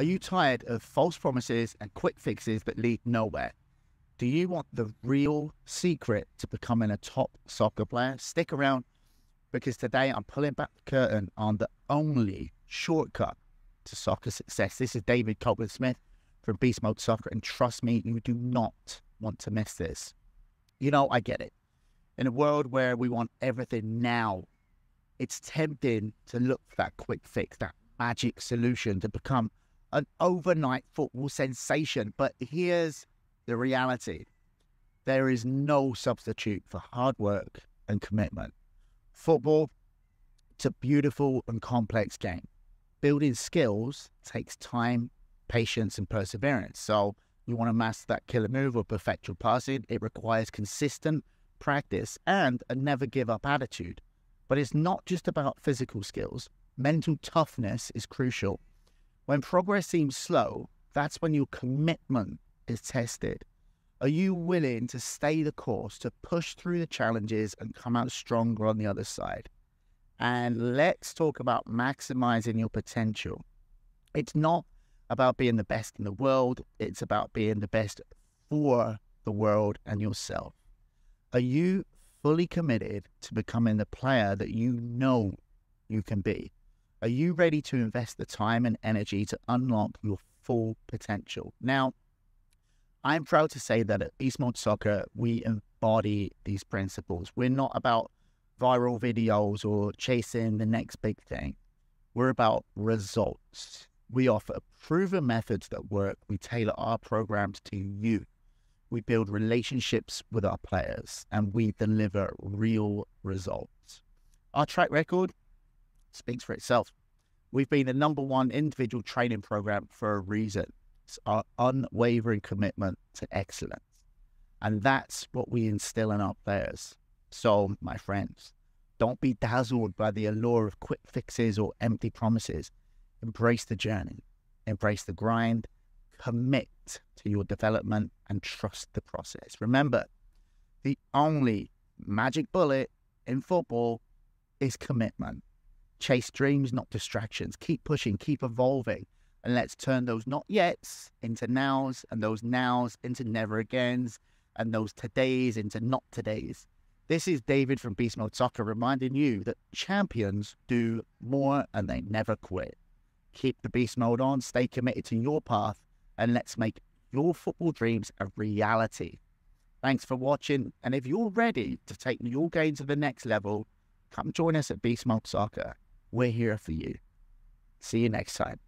Are you tired of false promises and quick fixes that lead nowhere? Do you want the real secret to becoming a top soccer player? Stick around because today I'm pulling back the curtain on the only shortcut to soccer success. This is David Copeland Smith from Beast Mode Soccer, and trust me, you do not want to miss this. You know, I get it. In a world where we want everything now, it's tempting to look for that quick fix, that magic solution to become an overnight football sensation. But here's the reality there is no substitute for hard work and commitment. Football, it's a beautiful and complex game. Building skills takes time, patience, and perseverance. So, you want to master that killer move or perfect your passing, it requires consistent practice and a never give up attitude. But it's not just about physical skills, mental toughness is crucial. When progress seems slow, that's when your commitment is tested. Are you willing to stay the course, to push through the challenges and come out stronger on the other side? And let's talk about maximizing your potential. It's not about being the best in the world, it's about being the best for the world and yourself. Are you fully committed to becoming the player that you know you can be? Are you ready to invest the time and energy to unlock your full potential? Now, I'm proud to say that at Beast Mode Soccer, we embody these principles. We're not about viral videos or chasing the next big thing. We're about results. We offer proven methods that work. We tailor our programs to you. We build relationships with our players and we deliver real results. Our track record speaks for itself. We've been the number one individual training program for a reason. It's our unwavering commitment to excellence. And that's what we instill in our players. So, my friends, don't be dazzled by the allure of quick fixes or empty promises. Embrace the journey, embrace the grind, commit to your development, and trust the process. Remember, the only magic bullet in football is commitment. Chase dreams, not distractions. Keep pushing, keep evolving. And let's turn those not yets into nows and those nows into never agains and those todays into not todays. This is David from Beast Mode Soccer reminding you that champions do more and they never quit. Keep the beast mode on, stay committed to your path, and let's make your football dreams a reality. Thanks for watching. And if you're ready to take your game to the next level, come join us at Beast Mode Soccer. We're here for you. See you next time.